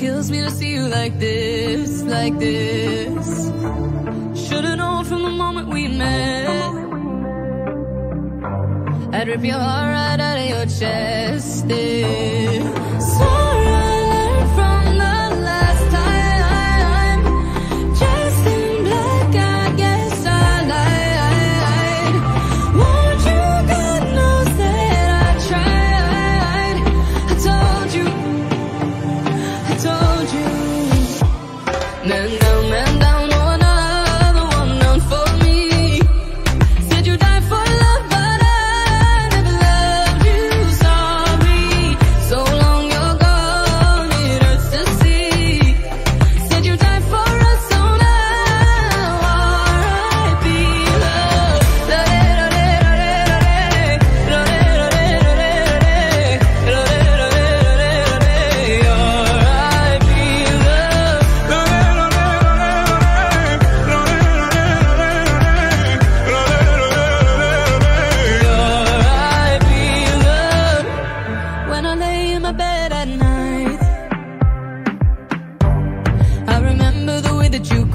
kills me to see you like this, like this. Should've known from the moment we met. I'd rip your heart right out of your chest. Told you, that you